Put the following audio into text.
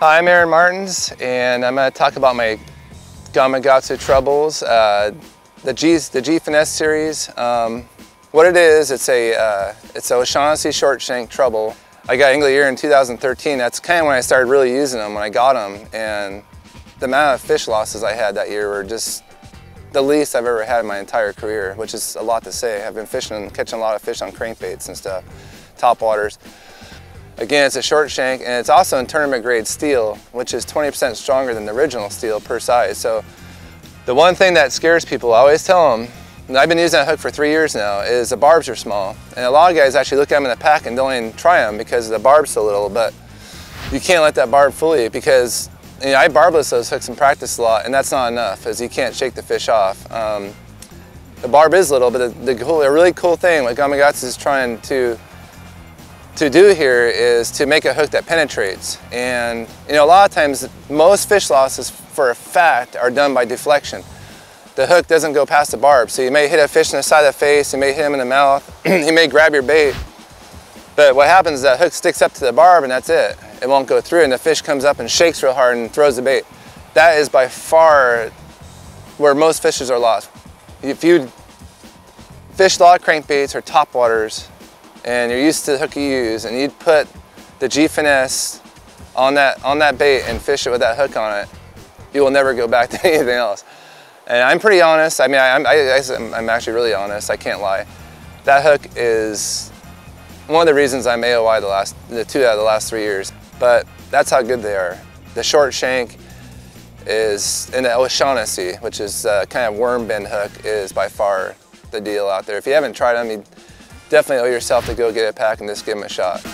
Hi, I'm Aaron Martens, and I'm going to talk about my Gamakatsu trebles, uh, the G the G Finesse series. Um, what it is, it's a uh, it's a O'Shaughnessy short shank treble. I got Engel Ear in 2013. That's kind of when I started really using them when I got them, and the amount of fish losses I had that year were just the least I've ever had in my entire career, which is a lot to say. I've been fishing and catching a lot of fish on crankbaits and stuff, top waters. Again, it's a short shank and it's also in tournament grade steel, which is 20% stronger than the original steel per size. So the one thing that scares people, I always tell them, and I've been using that hook for three years now, is the barbs are small. And a lot of guys actually look at them in the pack and don't even try them because the barb's so little, but you can't let that barb fool you because you know, I barbless those hooks in practice a lot and that's not enough as you can't shake the fish off. Um, the barb is little, but the, the, cool, the really cool thing what Gamakatsu is trying to to do here is to make a hook that penetrates. And you know, a lot of times, most fish losses for a fact are done by deflection. The hook doesn't go past the barb. So you may hit a fish in the side of the face, you may hit him in the mouth, he may grab your bait. But what happens is that hook sticks up to the barb and that's it. It won't go through and the fish comes up and shakes real hard and throws the bait. That is by far where most fishes are lost. If you fish a lot of crankbaits or topwaters, and you're used to the hook you use and you'd put the G-Finesse on that, on that bait and fish it with that hook on it, you will never go back to anything else. And I'm pretty honest, I mean, I, I, I'm actually really honest, I can't lie. That hook is one of the reasons I'm AOY the last, the two out of the last three years, but that's how good they are. The short shank is, and the O'Shaughnessy, which is uh, kind of worm bend hook, is by far the deal out there. If you haven't tried them, you definitely owe yourself to go get a pack and just give them a shot.